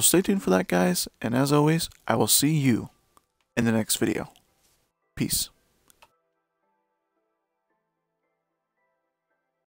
So stay tuned for that, guys. And as always, I will see you in the next video. Peace.